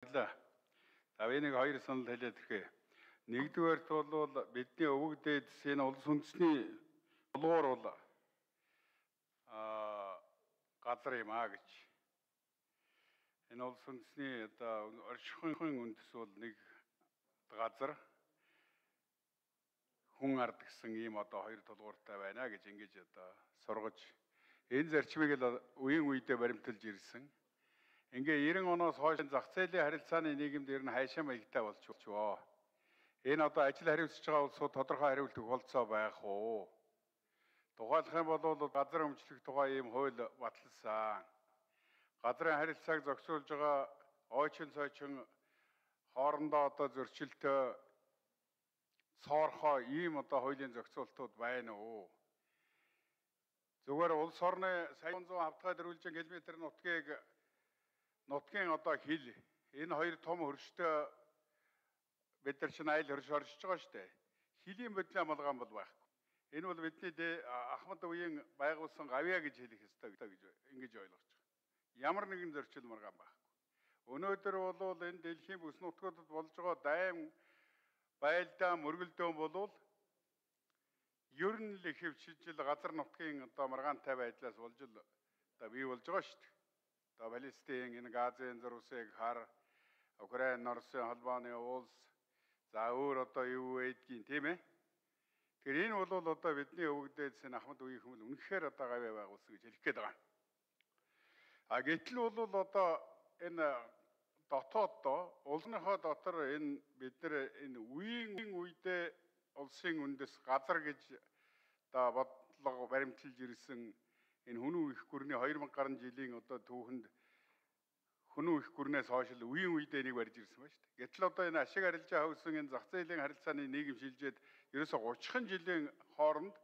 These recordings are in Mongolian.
баярлалаа. За би нэг хоёр санал хэлээд ирэхээ. Нэгдүгээрт бол бидний өвөг дээдс энэ улс үндэсний булгуур бол а газар юм а гэж. Энэ улс үндэсний одоо оршихуйн үндэс бол нэг газар хүн ард гэсэн ийм одоо хоёр тулгууртай байна гэж ингэж одоо сургаж энэ зарчмыг л үеийн үедээ баримталж ирсэн. Ингээ 90 оноос хойш зах зээлийн харилцааны нийгэмд ер нь хайшаа маягтай болчихвоо. Энэ одоо ажил хариуцж байгаа улсууд тодорхой хариулт өгөх болцоо байх уу? Тухайлах юм бол газар өмчлөх тухай ийм хууль баталсан. Газрын харилцааг зохицуулж байгаа ойчин цойчин хоорондоо одоо зөрчилтэй цоорхоо ийм одоо хуулийн зохицуултууд байна уу? Зүгээр улс орны сая 100 хавтгай дөрвөлжин км нутгийг нутгийн одоо хил энэ хоёр том хөрштэй бид нар чинь айл хөрш оршиж байгаа шүү дээ. Хилийн бодлоо малгаан бол байхгүй. Энэ бол бидний Ахмад үеийн байгуулсан гавья гэж хэлэх ёстой гэж ингэж ойлгож байгаа. Ямар нэгэн зөрчил маргаан байхгүй. Өнөөдөр бол энэ дэлхийн бүс нутгуудад болж байгаа дайм байлдаа мөргөлдөөн болвол ер нь л их хвчижил газар нутгийн одоо маргаантай байдлаас болж л одоо бий болж байгаа шүү дээ. Одоо Палестин энэ Газын зурусыг хар Украин Оросын холбооны улс за өөр одоо юу байдгийг тийм ээ. Тэгэхээр энэ бол одоо бидний өвгдээд сэн Ахмад үеийн хүмүүс үнэхээр одоо гавьяа байгуулсан гэж хэлэх гээд байгаа. А гэтэл бол одоо энэ дотооддоо улсныхоо дотор энэ бид нар энэ үеийн үедээ улсын үндэс газар гэж одоо бодлого баримталж ирсэн энэ хүнүү их гүрний 2000 гаруй жилийн одоо түүхэнд хүнүү их гүрнээс хойш л үеийн үедээ нэг барьж ирсэн байна шүү дээ. Гэтэл одоо энэ ашиг харилцаа хөвсөн энэ зах зээлийн харилцааны нийгэм шилжээд ерөөсө 30 жилийн хооронд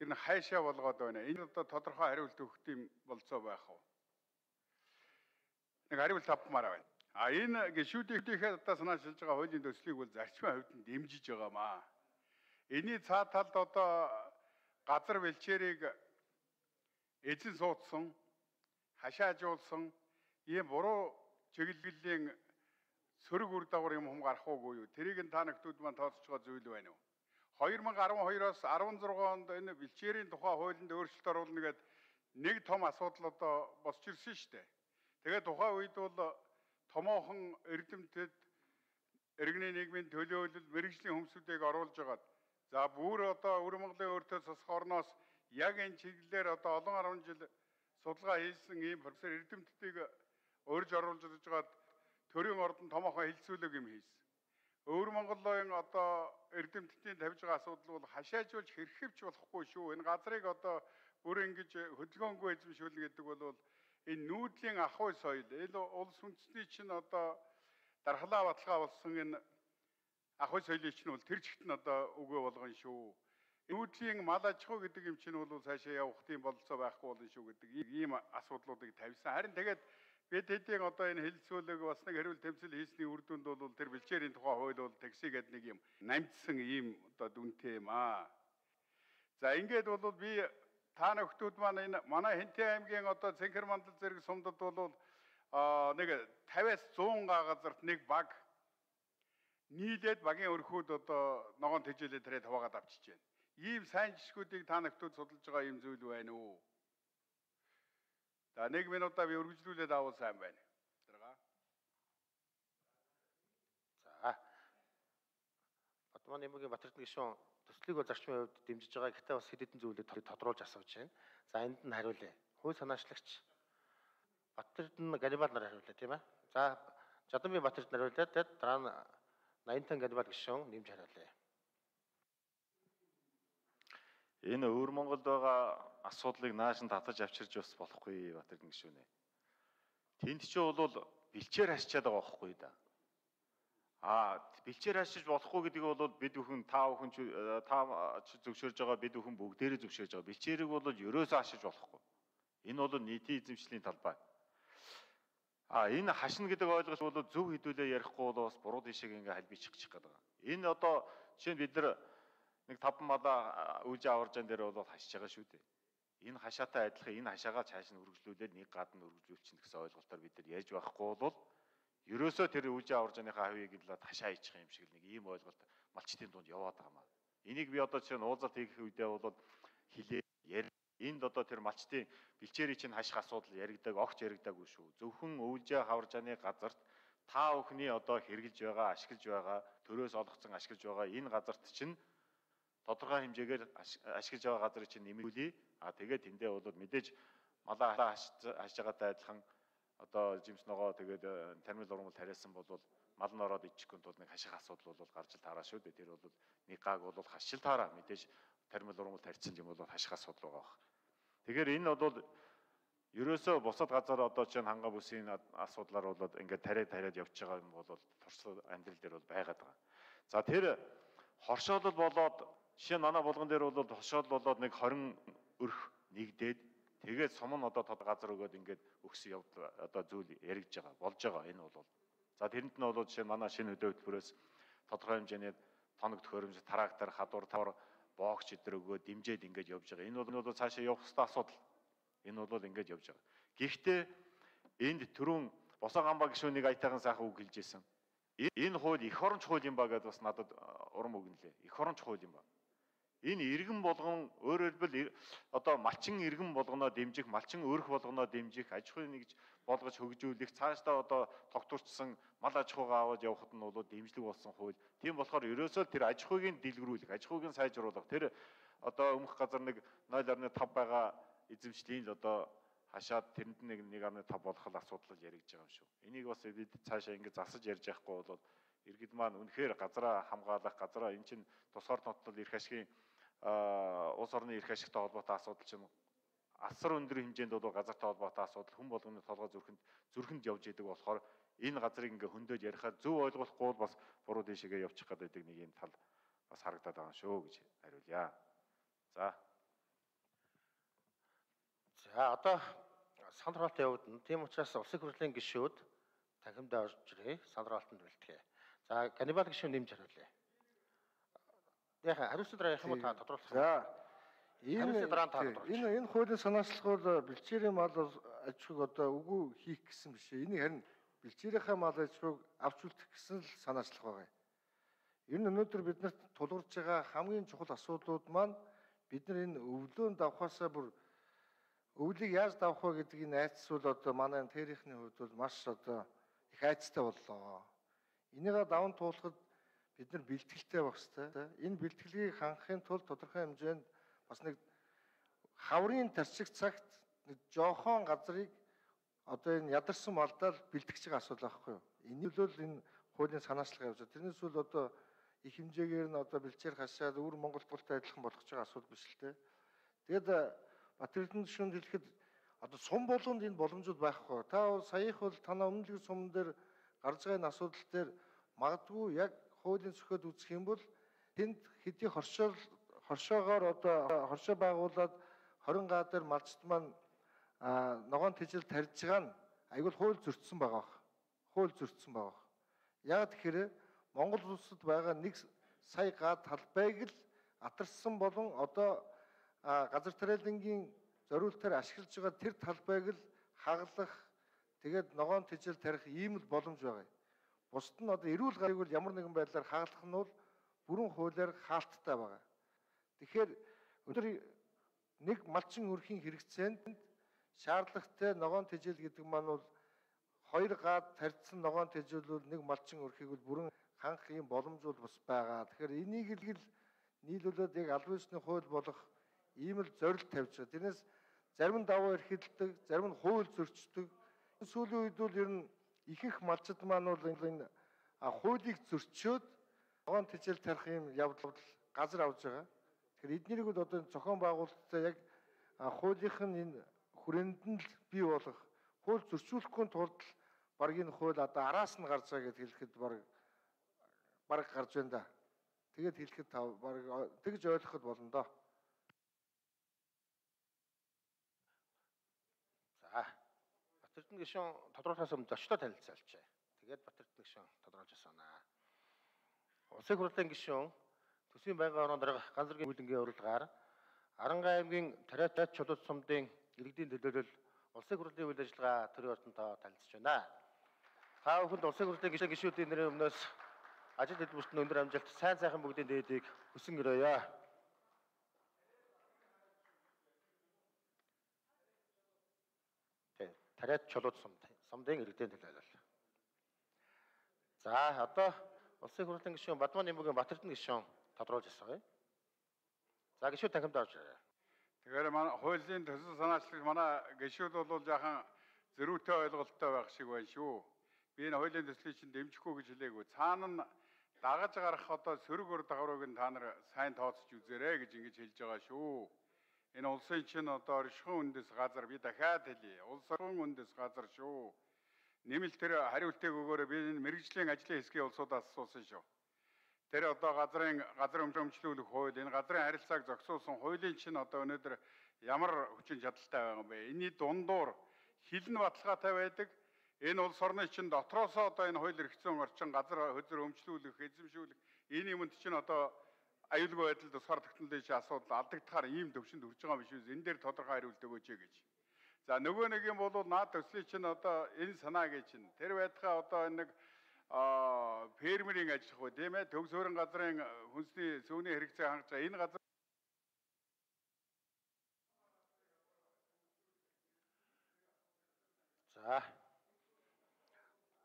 ер нь хайшаа болгоод байна. Энэ одоо тодорхой хариулт өгөх юм болцоо байх уу? Нэг хариулт авмаар байна. А энэ гişүүдийнхээ одоо санаачилж байгаа хуулийн төслийг бол зарчмын хувьд дэмжиж байгаамаа. Энийний цаа талд одоо газар бэлчээрийг эзэн суудсан, хашаажуулсан ийм буруу чиглэлийн сөрөг үр дагавар юм хум гарах уугүй юу? Тэрийг нь та нэгтүүд маань тооцож байгаа зүйл байна уу? 2012-оос 16 онд энэ бэлчээрийн тухай хуулинд өөрчлөлт оруулна гэдэг нэг том асуудал одоо босч ирсэн шүү дээ. Тэгээд тухайн үед бол томоохон эрдэмтэд иргэний нийгмийн төлөөлөл мэрэгжлийн хүмүүсийг оруулж агаад за бүр одоо өвөр Монголын өөртөө сасах орноос яг энэ чиглэлээр одоо олон 10 жил судалгаа хийсэн ийм профессор эрдэмтдийг урьж оруулж байгаад төрийн ордон томоохон хилцүүлэг юм хийсэн. Өвөр Монголын одоо эрдэмтдийн тавьж байгаа асуудал бол хашаажуулж хэрхэвч болохгүй шүү. Энэ газрыг одоо бүр ингэж хөдөлгөөнгүй эзэмшүүлнэ гэдэг бол энэ нүүдлийн ахуй соёл энэ улс үндэстний чинь одоо дархлаа баталгаа болсон энэ ахуй соёлын чинь бол тэр чигт нь одоо үгүй болгон шүү. Нүүдлийн мал аж ахуй гэдэг юм чинь бол цаашаа явах тийм бололцоо байхгүй болно шүү гэдэг ийм асуудлуудыг тавьсан. Харин тэгээд бид хэдийн одоо энэ хэлэлцүүлэг бас нэг хэрүүл тэмцэл хийсний үр дүнд бол тэр бэлчээрийн тухай хууль бол такси гэдэг нэг юм намжсан ийм одоо дүнтэй юм аа. За ингээд бол би та нөхдүүд маань энэ манай Хинтээ аймгийн одоо Цэнхэр мандал зэрэг сумдад бол а нэг 50-аас 100 га газарт нэг баг нийлээд багийн өрхүүд одоо ногоон тэжээлээ тэрэ таваагаад авчиж байна. Ийм сайн жишгүүдийг та нөхдүүд судалж байгаа юм зүйл байна уу? За нэг минутаа би үргэлжлүүлээд авал сайн байна. Дарга. За. Батман нэмгийн Батэрдэн гишүүн төслийг бол зарчмын хувьд дэмжиж байгаа. Гэхдээ бас хэд хэдэн зүйлийг тодруулж асууж байна. За энд нь хариулъя. Хууль санаачлагч Батэрдэн Ганибал нар хариулъя тийм ээ. За Жадамби Батэрдэн хариулъя. Тэгээд дараа нь 80 Ганибал гишүүн нэмж хариулъя. Энэ өвөр Монголд байгаа асуудлыг нааш нь татаж авчирч бас болохгүй Батэрдэн гишүүнэ. Тэнд чи бол бэлчээр хасчаад байгаа байхгүй да. А бэлчээр хашиж болохгүй гэдэг бол бид бүхэн та бүхэн э, та зөвшөөрж байгаа бид бүхэн бүгдээрээ зөвшөөрж байгаа. Бэлчээрийг бол ерөөсөө хашиж болохгүй. Энэ бол нийтийн эзэмшлийн талбай. А энэ хашна гэдэг ойлголт бол зөв хэдүүлээ ярихгүй бол бас буруу тишээ ингээ халбичих гээд байгаа. Энэ одоо жишээ нь бид нар нэг таван малаа үүж аваржан дээр бол хашиж байгаа шүү дээ. Энэ хашаатай адилхан энэ хашаагаа цааш нь үргэлжлүүлээд нэг гадна үргэлжлүүлчихнэ гэсэн ойлголтоор бид нар ярьж байхгүй бол ерөөсөө тэр үжи аваржааныхаа хавийг л ташаа ичих юм шиг нэг ийм ойлголт малчтын дунд яваад байгаа маа. Энийг би одоо чинь уулзалт хийх үедээ бол хилээ яр энд одоо тэр малчтын бэлчээрийн чинь хаших асуудал яригдаг, огч яригдаагүй шүү. Зөвхөн өвлжээ хаваржааны газарт та бүхний одоо хэрглэж байгаа, ашиглаж байгаа, төрөөс олгоцсон ашиглаж байгаа энэ газарт чинь тодорхой хэмжээгээр ашиглаж байгаа газрыг чинь нэмэгдүүлээ. А тэгээд тэндээ бол мэдээж малаа хашиж байгаатай адилхан одоо жимс ногоо тэгээд терминал ургамал тариасан бол мал нь ороод ичихгүй тул нэг хаших асуудал бол гарч л таараа шүү дээ. Тэр бол нэг гааг бол хашил таараа мэдээж терминал ургамал тарьсан юм бол хаших асуудал байгаа баг. Тэгэхээр энэ бол ерөөсөө бусад газар одоо чинь ханга бүсийн асуудлаар болоод ингээд тариа тариад явж байгаа юм бол туршлага амьдрал дээр бол байгаад байгаа. За тэр хоршоолол болоод жишээ нь манай булган дээр бол хоршоол болоод нэг 20 өрх нэгдээд тэгээд сум нь одоо тод газар өгөөд ингээд өгсөн явдал одоо зүйл яригдж байгаа болж байгаа энэ бол за тэрэнд нь бол жишээ нь манай шинэ хөдөө хөтөлбөрөөс тодорхой хэмжээний тоног төхөөрөмж трактор хадуур тавар боогч өдр өгөө дэмжээд ингэж явж байгаа. Энэ бол цаашаа явах хэвээр асуудал. Энэ бол ингэж явж байгаа. Гэхдээ энд түрүүн босоо гамбаа гişүүнийг аятайхан сайхан үг хэлж ирсэн. Энэ хууль эх оронч хууль юм ба гэдээ бас надад урам өгнөлээ. Эх оронч хууль юм ба. Энэ иргэн болгон өөрөөр хэлбэл одоо малчин иргэн болгоноо дэмжих, малчин өрх болгоноо дэмжих, аж ахуйн нэгж болгож хөгжүүлэх, цаашдаа одоо тогтворчсон мал аж ахуйгаа аваад явахад нь бол дэмжлэг болсон хууль. Тийм болохоор ерөөсөө тэр аж ахуйг дэлгэрүүлэх, аж ахуйг сайжруулах, тэр одоо өмнөх газар нэг 0.5 байгаа эзэмшлийн л одоо хашаад тэрэнд нэг 1.5 болох асуудал яригдж байгаа юм шүү. Энийг бас бид цаашаа ингэ засаж ярьж явахгүй бол иргэд маань үнэхээр газараа хамгаалах, газараа эн чинь тусгаар нотлол эрх ашигын улс орны эрх ашигтай холбоотой асуудал чинь асар өндөр хэмжээнд бол газартай холбоотой асуудал хүн болгоны толгой зүрхэнд зүрхэнд явж идэг болохоор энэ газрыг ингээ хөндөж ярихаар зөв ойлгохгүй бол бас буруу дэшегээ явчих гэдэг нэг юм тал бас харагдаад байгаа шүү гэж хариулъя. За. За одоо сандралтын явд нь тийм учраас улсын хурлын гишүүд танхимдаа орж ирээ. Сандралтанд бэлтгэе. За, каннибал гишүүн нэмж хариулъя. Яг хариуцлага дараа ярих юм та тодруулах. За. Энэ энэ энэ хуулийн санаачлах бол бэлчээрийн мал аж ахуйг одоо үгүй хийх гэсэн биш. Энийг харин бэлчээрийнхаа мал аж ахуйг авч үлдэх гэсэн л санаачлах байгаа юм. Энэ өнөөдөр биднэрт тулгарч байгаа хамгийн чухал асуудлууд маань бид нар энэ өвлөөнд давхаасаа бүр өвлийг яаж давах вэ гэдгийг найцс бол одоо манай тэрийнхний хувьд бол маш одоо их айцтай боллоо. Энийгээ даван туулахад бид нар бэлтгэлтэй байх хэрэгтэй. Энэ бэлтгэлийг хангахын тулд тодорхой хэмжээнд бас нэг хаврын тарчиг цагт нэг жоохон газрыг одоо энэ ядарсан малдаа бэлтгэж байгаа асуудал байхгүй юу? Энэ л энэ хуулийн санаачлага явж байгаа. Тэрнээс үл одоо их хэмжээгээр нь одоо бэлчээр хашаад өвөр Монгол тултай адилхан болгож байгаа асуудал биш л те. Тэгэд Батэрдэн шүнд хэлэхэд одоо сум болгонд энэ боломжууд байхгүй. Та саях бол танаа өмнөдгийн сумн дээр гарч байгаа энэ асуудал дээр магадгүй яг хуулийн зөвхөд үзэх юм бол тэнд хэдий хоршоо хоршоогоор одоо хоршоо байгуулад 20 га дээр малчт маань ногоон тижил тарьж байгаа нь айгуул хууль зөрчсөн байгаа. Хууль зөрчсөн байгаа. Яг тэгэхээр Монгол улсад байгаа нэг сая га талбайг л атарсан болон одоо газар тариалангийн зориултаар ашиглаж байгаа тэр талбайг л хаглах тэгээд ногоон тижил тарих ийм л боломж байгаа. Бусд нь одоо эрүүл гарыг бол ямар нэгэн байдлаар хаглах нь бол бүрэн хуулиар хаалттай байгаа. Тэгэхээр өнөөдөр нэг малчин өрхийн хэрэгцээнд шаардлагатай ногоон тэжээл гэдэг маань бол хоёр гад тарьсан ногоон тэжээл бол нэг малчин өрхийг бол бүрэн хангах юм боломж бол бас байгаа. Тэгэхээр энийг л нийлүүлээд яг аль биесний хууль болох ийм л зорилт тавьж байгаа. Тэрнээс зарим нь даваа эрхэлдэг, зарим нь хууль зөрчдөг. Сүүлийн үед бол ер нь ихэнх малчид маань бол энэ хуулийг зөрчөөд ногоон тижэл тарих юм явдал газар авж байгаа. Тэгэхээр эднэрийг бол одоо зохион байгуулалтаа яг хуулийнх нь энэ хүрээнд нь л бий болгох хууль зөрчүүлэхгүй тулд баг энэ хууль одоо араас нь гарч байгаа гэд хэлэхэд баг баг гарч байна да. Тэгээд хэлэхэд баг тэгж ойлгоход болно доо. Батэрдэн гишүүн тодруулахаас өмнө зочдоо танилцаалчаа. Тэгээд Батэрдэн гишүүн тодруулж асуунаа. Улсын хурлын гишүүн Төсвийн байнгын орон дарга ганцэргийн үйлэнгийн урилгаар Аранга аймгийн Тариатай чулууд сумдын иргэдийн төлөөлөл улсын хурлын үйл ажиллагаа төрийн ордонтой танилцж байна. Та бүхэнд улсын хурлын гишүүн гишүүдийн нэрийн өмнөөс ажил хөдөлмөрт өндөр амжилт, сайн сайхан бүгдийн дээдийг хүсэн өрөөе. Тариад чулууд сум, сумдын иргэдийн төлөөлөл. За, одоо улсын хурлын гишүүн Бадман Нэмгийн Батэрдэн гишүүн тодруулж ирсэн. За, гишүүд танхимд орж ирээ. Тэгэхээр манай хуулийн төсөл санаачлагч манай гишүүд бол жаахан зөрүүтэй ойлголттой байх шиг байна шүү. Би энэ хуулийн төслийг чинь дэмжихгүй гэж хэлээгүй. Цаана нь дагаж гарах одоо сөрөг өр дагаврыг та нар сайн тооцож үзээрэй гэж ингэж хэлж байгаа шүү. Энэ улсын чинь одоо оршихуйн үндэс газар би дахиад хэлье. Улс орон үндэс газар шүү. Нэмэлт тэр хариултыг өгөөрэй. Би энэ мэрэгжлийн ажлын хэсгийн улсуудаас асуусан шүү. Тэр одоо газрын газар өмчлүүлэх хууль, энэ газрын харилцааг зохицуулсан хуулийн чинь одоо өнөөдөр ямар хүчин чадалтай байгаа юм бэ? Энийний дундуур хилэн баталгаатай байдаг. Энэ улс орны чинь дотроосоо одоо энэ хууль эрхцэн орчин газар хөзөр өмчлүүлэх, эзэмшүүлэх энэ юмд чинь одоо аюулгүй байдал тусгаар тогтнолын чинь асуудал алдагдахаар ийм төвшөнд хүрч байгаа биш үү? Энэ дээр тодорхой хариулт өгөөч гэж. За нөгөө нэг юм бол наад төслийн чинь одоо энэ санаагийн чинь тэр байтхаа одоо нэг а фермерийн ажил хөө тийм ээ төгс хөрөн газрын хүнсний сүүний хэрэгцээ хангаж байгаа энэ газар За.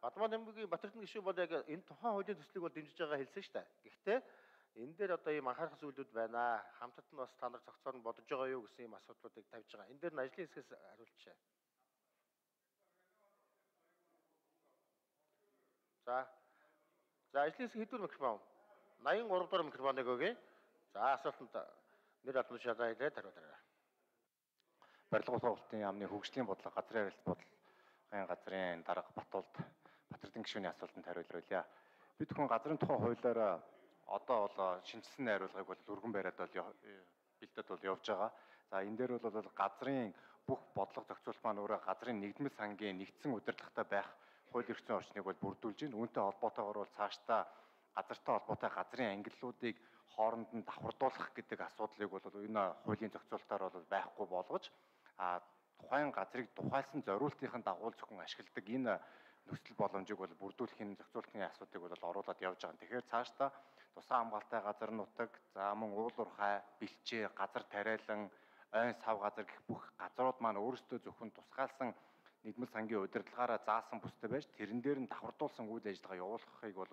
Бадман нэмгийн Батэрдэн гишүүн бол яг энэ тухайн хуулийн төслийг бол дэмжиж байгаа хэлсэн шүү дээ. Гэхдээ энэ дээр одоо ийм анхаарах зүйлүүд байна. Хамтад нь бас та нар зохицоор нь бодож байгаа юу гэсэн ийм асуудлуудыг тавьж байгаа. Энэ дээр нь ажлын хэсгээс хариулчихъя. За. За ажлын хэсэг хэдүүр микрофон? 83 дугаар микрофоныг өгье. За асуултанд нэр албан шалгаа хэлээд хариулаарай. барилга улсын яамны хөгжлийн бодлого газрын харилцаа бодлогын газрын дарга Батуулд Батэрдэн гишүүний асуултанд хариулъя. Бид хүн газрын тухай хуулиараа одоо бол шинжилсэн найруулгыг бол өргөн бариад бол яв- бэлдээд бол явж байгаа. За энэ дээр бол газрын бүх бодлого зохицуулалт маань өөрөө газрын нэгдмэл сангийн нэгдсэн удирдлагатай байх хууль эрх зүйн орчныг бол бүрдүүлж байна. Үүнтэй холбоотойгоор бол цаашдаа газартай холбоотой газрын ангиллуудыг хооронд нь давхардуулах гэдэг асуудлыг бол энэ хуулийн зохицуулалтаар бол байхгүй болгож а тухайн газрыг тухайлсан зориултын дагуу зөвхөн ашигладаг энэ нөхцөл боломжийг бол бүрдүүлэхийн зохицуулалтын асуудыг бол оруулаад явж байгаа. Тэгэхээр цаашдаа тусгай хамгаалтай газар нутаг, за мөн уулуурхай, бэлчээр, газар тариалан, ойн сав газар гэх бүх газрууд маань өөрсдөө зөвхөн тусгаалсан нэгдмэл сангийн удирдлагаараа заасан бүстэй байж тэрэн дээр нь давхардуулсан үйл ажиллагаа явуулахыг бол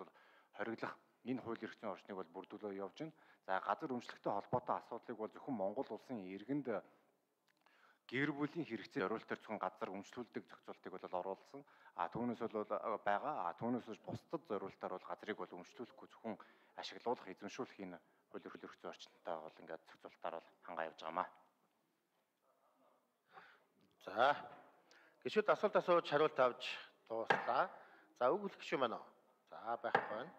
хориглох энэ хууль эрх зүйн орчныг бол бүрдүүлээ явж байна. За газар өмчлөгтэй холбоотой асуудлыг бол зөвхөн Монгол улсын иргэнд гэр бүлийн хэрэгцээ зориултаар зөвхөн газар өмчлүүлдэг зохицуултыг бол оруулсан. А түүнээс бол байгаа. А түүнээс биш бусдад зориултаар бол газрыг бол өмчлүүлэхгүй зөвхөн ашиглуулах, эзэмшүүлэх энэ хууль эрх зүйн орчинтой бол ингээд зохицуултаар бол хангаа явж байгаамаа. За. Гишүүд асуулт асууж хариулт авч дууслаа. За өгүүлэх гишүүн байна уу? За байх байна.